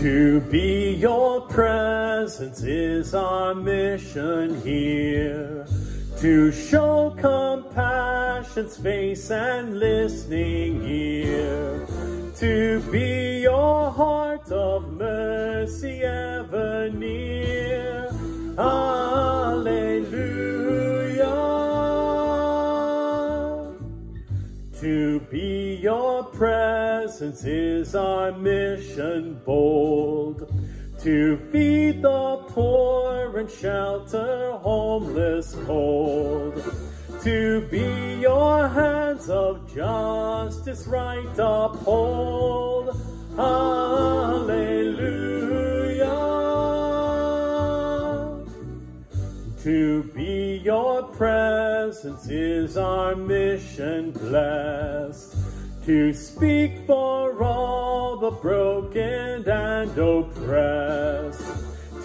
To be your presence is our mission here. To show compassion's face and listening ear. To be your heart of mercy ever To be your presence is our mission bold. To feed the poor and shelter homeless cold. To be your hands of justice right uphold. Alleluia. To be your presence is our mission blessed. To speak for all the broken and oppressed.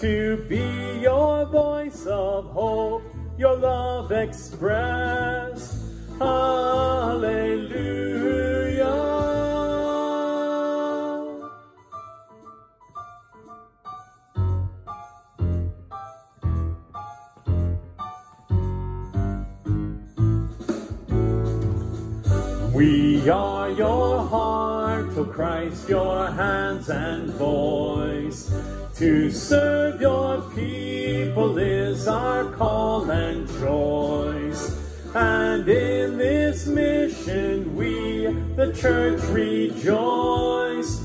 To be your voice of hope, your love expressed. Alleluia. We are your heart, O Christ, your hands and voice. To serve your people is our call and choice. And in this mission we, the church, rejoice.